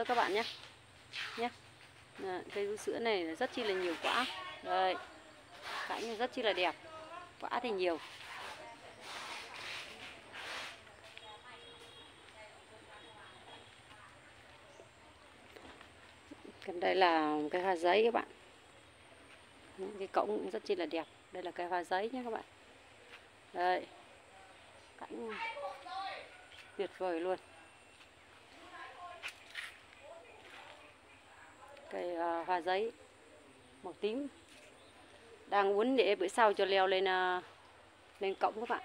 sữa các bạn nhé. Nhé. Cây vú sữa này rất chi là nhiều quả. Đây. Cánh rất chi là đẹp. Quả thì nhiều. Còn đây là cái hoa giấy các bạn. Cái cổng cũng rất chi là đẹp. Đây là cây hoa giấy nhé các bạn. Đây. Cảnh tuyệt vời luôn. Cây uh, ờ, hoa giấy màu tím. Đang uốn để bữa sau cho leo lên uh, lên cổng các bạn.